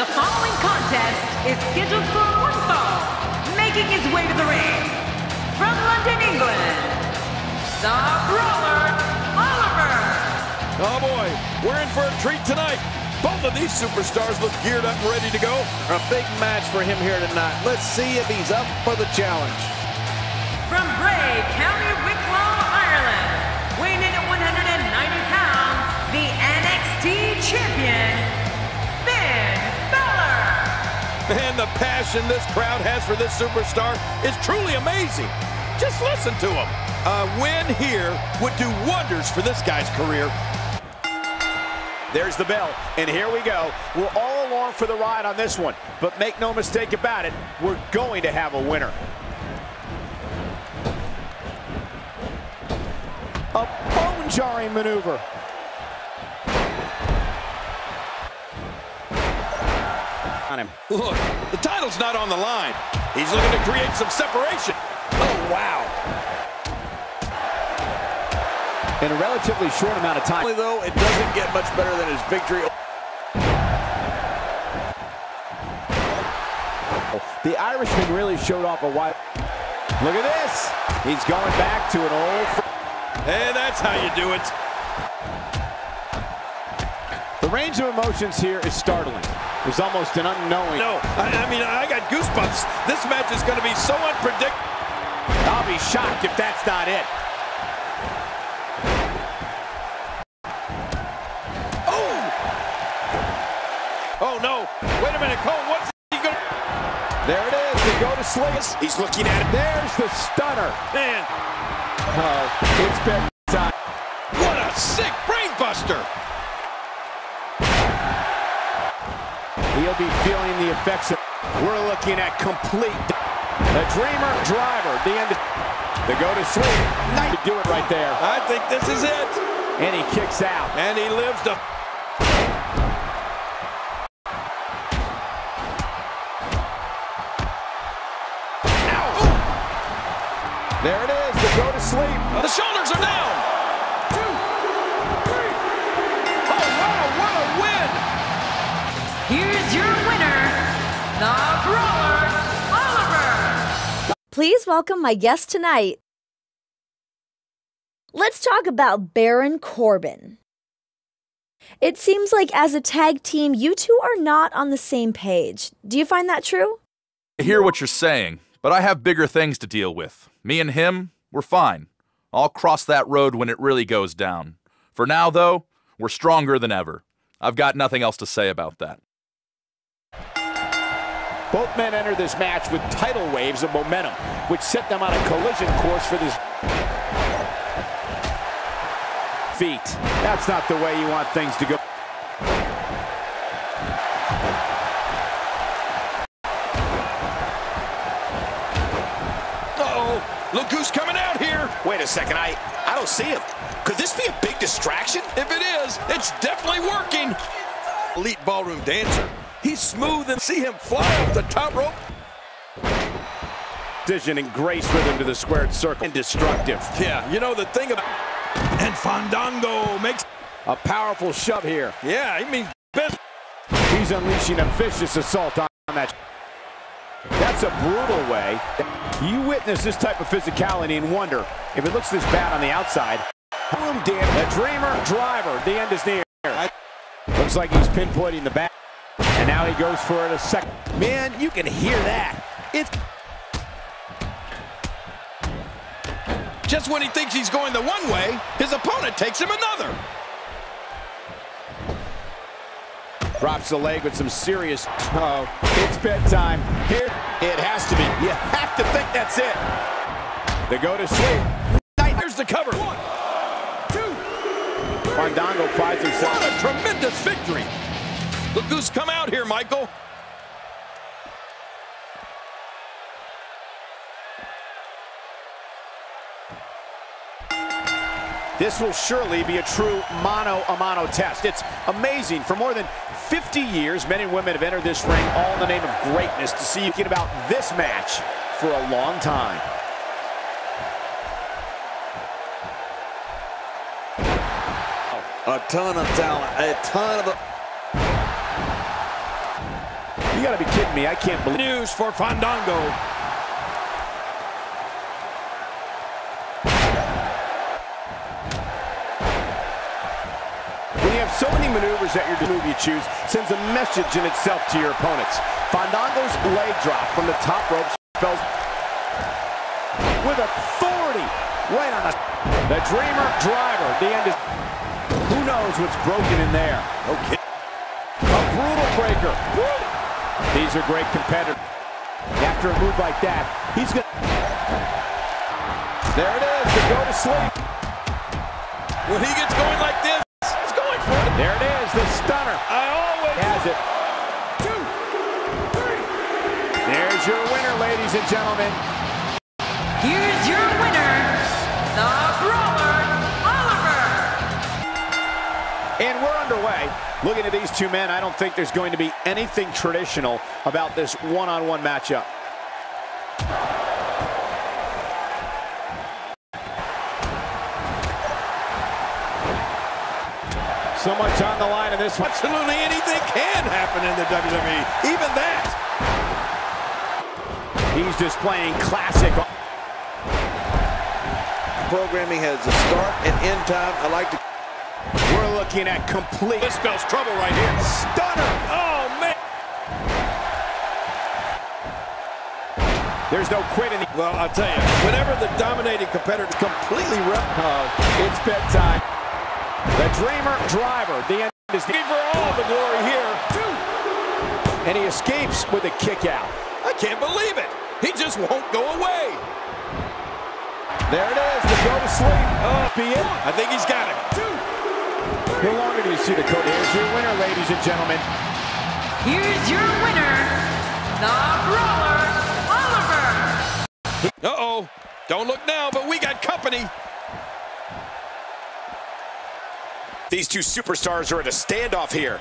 The following contest is scheduled for one fall, making his way to the ring. From London, England, the Brawler, Oliver. Oh boy, we're in for a treat tonight. Both of these superstars look geared up and ready to go. A big match for him here tonight. Let's see if he's up for the challenge. From Bray, County Wicklow, Ireland, weighing in at 190 pounds, the NXT Champion. And the passion this crowd has for this superstar is truly amazing. Just listen to him. A win here would do wonders for this guy's career. There's the bell, and here we go. We're all along for the ride on this one, but make no mistake about it, we're going to have a winner. A bone-jarring maneuver. On him. Look, the title's not on the line. He's looking to create some separation. Oh, wow. In a relatively short amount of time. Though it doesn't get much better than his victory. The Irishman really showed off a wide. Look at this. He's going back to an old. And that's how you do it. The range of emotions here is startling. There's almost an unknowing. No, I, I mean, I got goosebumps. This match is going to be so unpredictable. I'll be shocked if that's not it. Oh! Oh, no. Wait a minute, Cole. What's he going to... There it is. They go to sleep. He's looking at it. There's the stunner. Man, Oh, it's been time. what a sick brainbuster. He'll be feeling the effects of. We're looking at complete. The Dreamer Driver. The end. They go to sleep. Nice to do it right there. I think this is it. And he kicks out. And he lives to... There it is. They go to sleep. The shoulders are down. Please welcome my guest tonight. Let's talk about Baron Corbin. It seems like as a tag team, you two are not on the same page. Do you find that true? I hear what you're saying, but I have bigger things to deal with. Me and him, we're fine. I'll cross that road when it really goes down. For now, though, we're stronger than ever. I've got nothing else to say about that. Both men enter this match with tidal waves of momentum, which set them on a collision course for this feet. That's not the way you want things to go. Uh-oh. Look who's coming out here. Wait a second, I, I don't see him. Could this be a big distraction? If it is, it's definitely working. Elite ballroom dancer. He's smooth and see him fly off the top rope. Precision and grace with him to the squared circle. And destructive. Yeah, you know the thing about... And Fandango makes... A powerful shove here. Yeah, he means best. He's unleashing a vicious assault on that. That's a brutal way. You witness this type of physicality and wonder if it looks this bad on the outside. Boom, Dan. The Dreamer Driver. The end is near. Looks like he's pinpointing the back. And now he goes for it a second. Man, you can hear that. It's Just when he thinks he's going the one way, his opponent takes him another. drops the leg with some serious. Oh, it's bedtime. Here, It has to be. you have to think that's it. They go to sleep. Here's the cover. One, two. Fandango prides himself. What a tremendous victory. Look who's come out here, Michael. This will surely be a true mano-a-mano test. It's amazing. For more than 50 years, men and women have entered this ring all in the name of greatness to see you get about this match for a long time. A ton of talent, a ton of... You gotta be kidding me. I can't believe News for Fandango. When you have so many maneuvers that your move you choose sends a message in itself to your opponents. Fandango's leg drop from the top rope spells with authority right on the the dreamer driver. The end is who knows what's broken in there. Okay. A brutal breaker. These are great competitors. After a move like that, he's gonna There it is, the go to sleep. When he gets going like this, he's going for it. There it is, the stunner. I always Has it. two, three. There's your winner, ladies and gentlemen. Here's your winner, the Brawler, Oliver. And we're underway. Looking at these two men, I don't think there's going to be anything traditional about this one-on-one matchup. So much on the line in this one. Absolutely anything can happen in the WWE. Even that. He's displaying classic. Programming has a start and end time. I like to We're looking at complete This spells trouble right here. stunner. Oh, man. There's no quit in the... Well, I'll tell you, whenever the dominating competitor completely. Oh, it's bedtime. The Dreamer Driver. The end is... For all the glory here. And he escapes with a kick out. I can't believe it. He just won't go away. There it is, the go to sleep. Oh, Be it. I think he's got it. No longer do you see the code. Here's your winner, ladies and gentlemen. Here's your winner, the Brawler, Oliver. Uh-oh. Don't look now, but we got company. These two superstars are at a standoff here.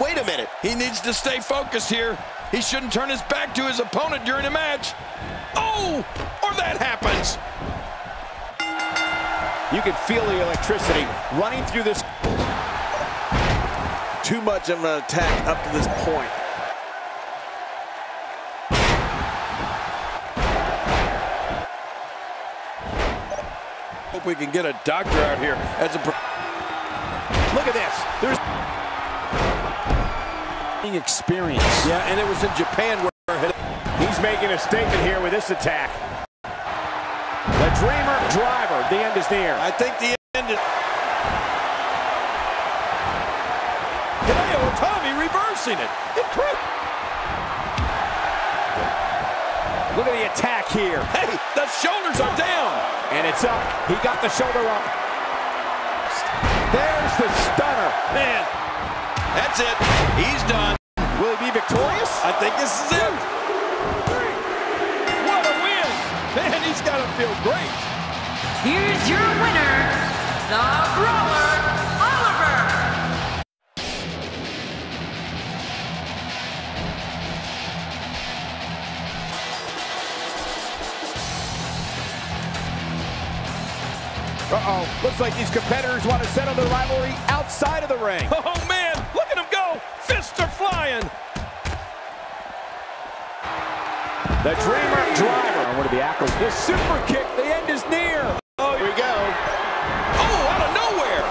Wait a minute. He needs to stay focused here. He shouldn't turn his back to his opponent during a match. Oh, or that happens. You can feel the electricity running through this. Too much of an attack up to this point. Hope we can get a doctor out here as a... Look at this. There's experience. Yeah, and it was in Japan where... He's making a statement here with this attack. The Dreamer Driver. The end is near. I think the end is... reversing it. Incredible. Look at the attack here. Hey, the shoulders are down. And it's up. He got the shoulder up. There's the stunner. Man, that's it. He's done. Will he be victorious? I think this is it. What a win. Man, he's got to feel great. Here's your winner, the Brawler, Uh-oh. Looks like these competitors want to settle their rivalry outside of the ring. Oh, man, look at him go. Fists are flying. The Dreamer Driver. One of the accolades? The super kick. The end is near. Oh, here we go. Oh, out of nowhere.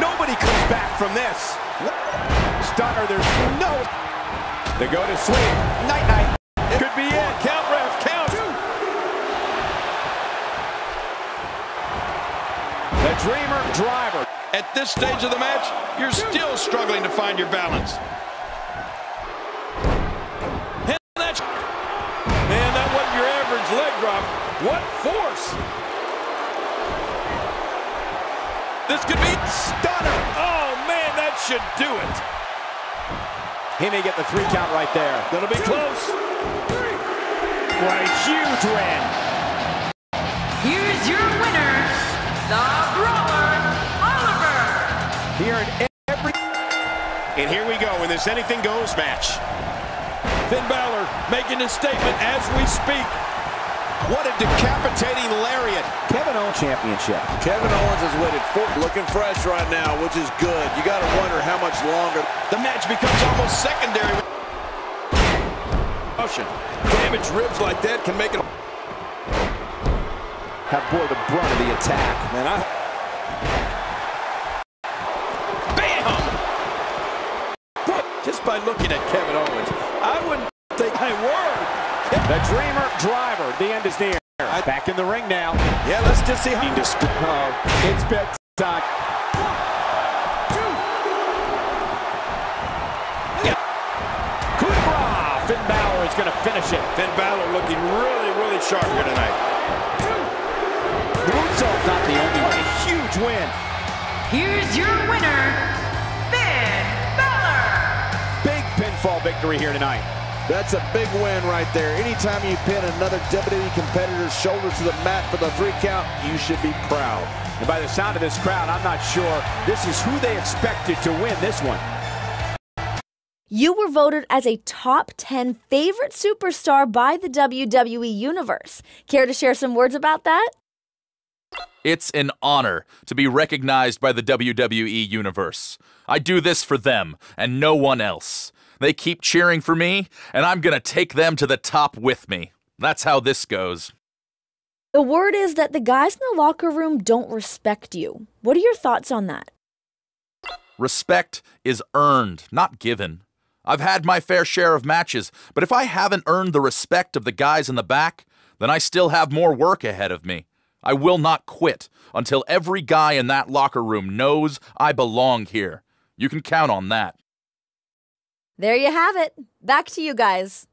Nobody comes back from this. Stunner. There's no. They go to sleep. Night night. Could be it. Count, ref, count. The Dreamer Driver. At this stage of the match, you're still struggling to find your balance. And that's... Man, that wasn't your average leg drop. What force! This could be... Stunner. Oh, man, that should do it. He may get the three count right there. Gonna be close. What a huge win. Here's your winner, the And here we go in this anything goes match. Finn Balor making his statement as we speak. What a decapitating lariat. Kevin Owens. World Championship. Kevin Owens has waited for looking fresh right now, which is good. You got to wonder how much longer. The match becomes almost secondary. Motion. Damaged ribs like that can make it. Have bore the brunt of the attack. Man, I. Bam! What? Just by looking at Kevin Owens, I wouldn't think I were. The Dreamer driver. The end is near. Back in the ring now. Yeah, let's just see how. Oh, it's bedtime. Coup de Grâce. Finn Balor is going to finish it. Finn Balor looking really, really sharp here tonight. The moonsault's not the only one. A huge win. Here's your winner, victory here tonight. That's a big win right there. Anytime you pin another WWE competitor's shoulder to the mat for the three count, you should be proud. And by the sound of this crowd, I'm not sure this is who they expected to win this one. You were voted as a top 10 favorite superstar by the WWE Universe. Care to share some words about that? It's an honor to be recognized by the WWE Universe. I do this for them and no one else. They keep cheering for me, and I'm gonna take them to the top with me. That's how this goes. The word is that the guys in the locker room don't respect you. What are your thoughts on that? Respect is earned, not given. I've had my fair share of matches, but if I haven't earned the respect of the guys in the back, then I still have more work ahead of me. I will not quit until every guy in that locker room knows I belong here. You can count on that. There you have it. Back to you guys.